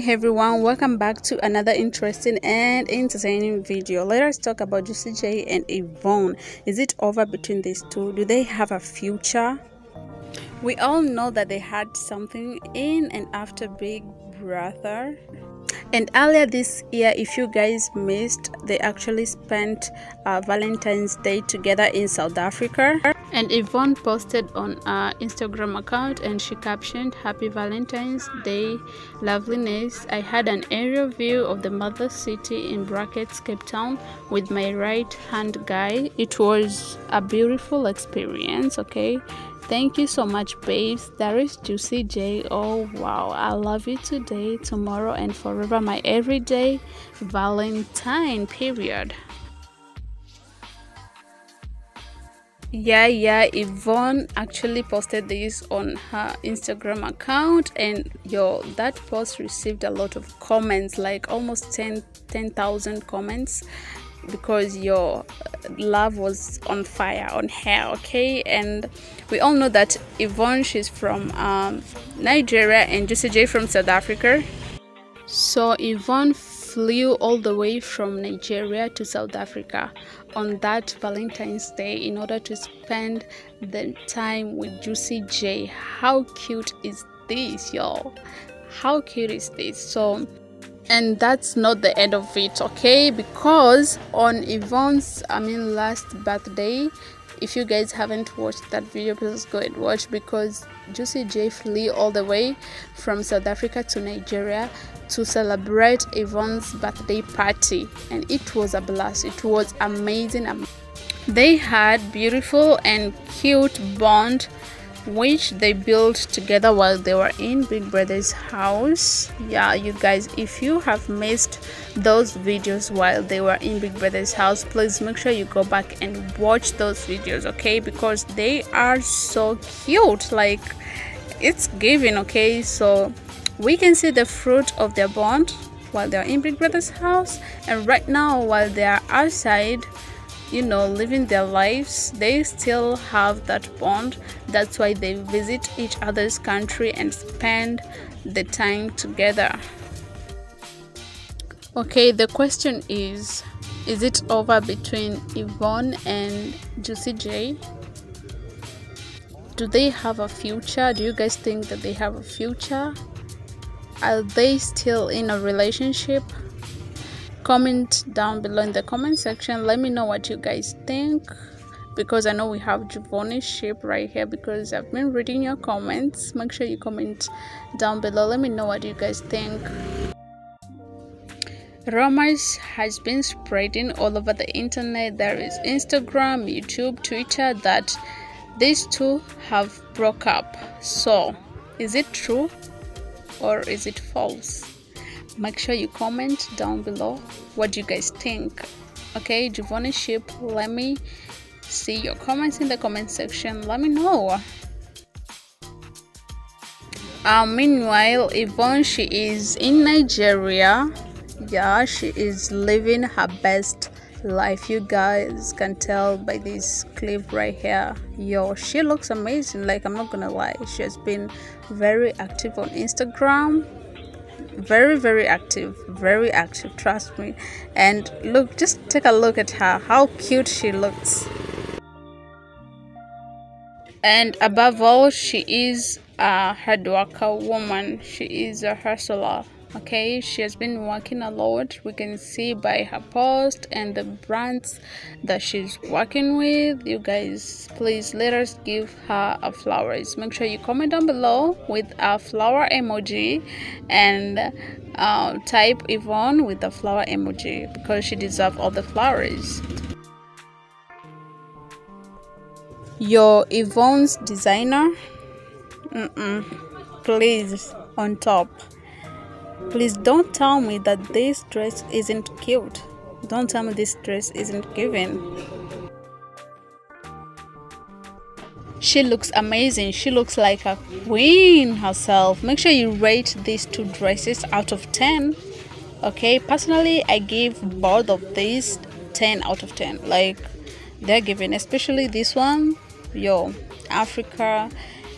hey everyone. Welcome back to another interesting and entertaining video. Let us talk about juicy j and yvonne. Is it over between these two? Do they have a future? We all know that they had something in and after big brother. And earlier this year if you guys missed they actually spent uh, valentine's day together in south africa and yvonne posted on her instagram account and she captioned happy valentine's day loveliness i had an aerial view of the mother city in brackets cape town with my right hand guy it was a beautiful experience okay Thank you so much, babes. That is Juicy J. Oh, wow. I love you today, tomorrow, and forever. My everyday Valentine period. Yeah yeah yvonne actually posted this on her instagram account and yo that post received a lot of comments like almost 10 10,000 comments because your love was on fire on her okay? And we all know that yvonne she's from um, nigeria and juicy j from south africa. So yvonne flew all the way from nigeria to south africa on that valentine's day in order to spend the time with juicy j. How cute is this y'all? How cute is this? So and that's not the end of it okay? Because on yvonne's i mean last birthday if you guys haven't watched that video please go and watch because juicy j flew all the way from south africa to nigeria to celebrate yvonne's birthday party. And it was a blast. It was amazing they had beautiful and cute bond which they built together while they were in big brother's house. Yeah you guys if you have missed those videos while they were in big brother's house please make sure you go back and watch those videos okay? Because they are so cute like it's giving okay? So we can see the fruit of their bond while they're in big brother's house. And right now while they are outside you know living their lives they still have that bond. That's why they visit each other's country and spend the time together. Okay the question is is it over between yvonne and juicy j? Do they have a future? Do you guys think that they have a future? Are they still in a relationship comment down below in the comment section. Let me know what you guys think because i know we have Giovanni's shape right here because i've been reading your comments. Make sure you comment down below. Let me know what you guys think. Rumors has been spreading all over the internet. There is instagram youtube twitter that these two have broke up. So is it true or is it false make sure you comment down below what you guys think. Okay Giovanni ship let me see your comments in the comment section. Let me know. Uh, meanwhile Yvonne she is in Nigeria. Yeah she is living her best life. You guys can tell by this clip right here. Yo she looks amazing. Like i'm not gonna lie. She has been very active on instagram very very active very active trust me. And look just take a look at her how cute she looks. And above all she is a hard worker woman. She is a hustler okay? She has been working a lot. We can see by her post and the brands that she's working with. You guys please let us give her a flowers make sure you comment down below with a flower emoji and uh, type Yvonne with the flower emoji because she deserves all the flowers. Your Yvonne's designer mm -mm. please on top Please don't tell me that this dress isn't cute. Don't tell me this dress isn't given. She looks amazing. She looks like a queen herself. Make sure you rate these two dresses out of 10. Okay, personally, I give both of these 10 out of 10. Like, they're given, especially this one. Yo, Africa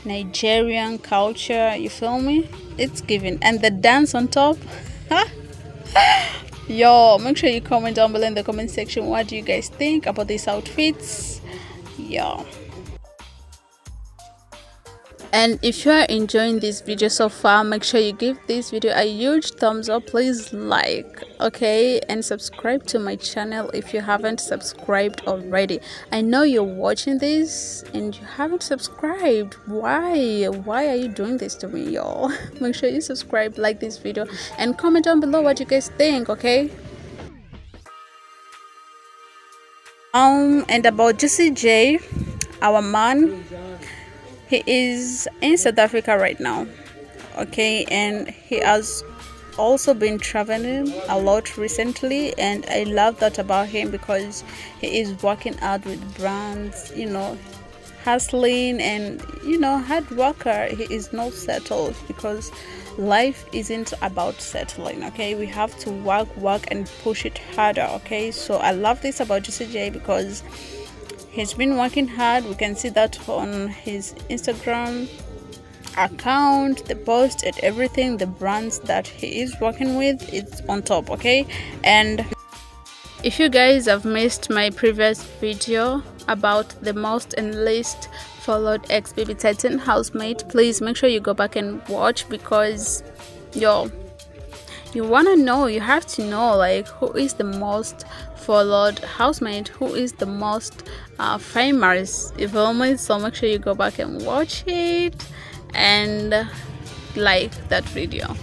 nigerian culture you feel me? It's giving. And the dance on top? Yo make sure you comment down below in the comment section what do you guys think about these outfits? Yo and if you are enjoying this video so far make sure you give this video a huge thumbs up. Please like okay and subscribe to my channel if you haven't subscribed already. I know you're watching this and you haven't subscribed. Why? Why are you doing this to me y'all? Make sure you subscribe like this video and comment down below what you guys think okay? Um and about Juicy J our man he is in South Africa right now okay and he has also been traveling a lot recently and I love that about him because he is working out with brands you know hustling and you know hard worker. He is not settled because life isn't about settling okay? We have to work work and push it harder okay? So i love this about Juicy J because he's been working hard. We can see that on his instagram account the post and everything the brands that he is working with it's on top okay? And if you guys have missed my previous video about the most and least followed BB Titan housemate please make sure you go back and watch because yo you want to know you have to know like who is the most followed housemate who is the most uh, famous. Only so make sure you go back and watch it and like that video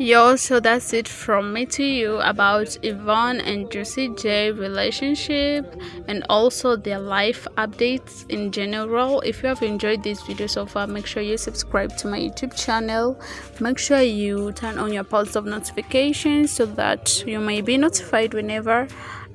Yo, so that's it from me to you about Yvonne and Juicy J relationship and also their life updates in general. If you have enjoyed this video so far, make sure you subscribe to my YouTube channel. Make sure you turn on your pulse of notifications so that you may be notified whenever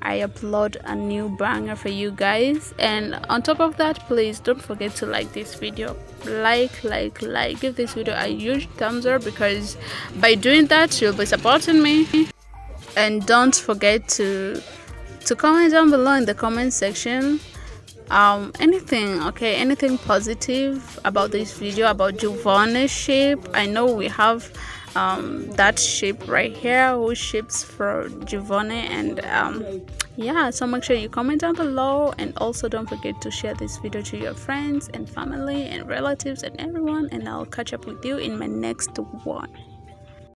I upload a new banger for you guys. And on top of that, please don't forget to like this video. Like like like. Give this video a huge thumbs up because by doing that you'll be supporting me. And don't forget to to comment down below in the comment section um anything okay anything positive about this video about Giovanna's shape. I know we have um that shape right here who shapes for Giovanna and um yeah so make sure you comment down below. And also don't forget to share this video to your friends and family and relatives and everyone. And i'll catch up with you in my next one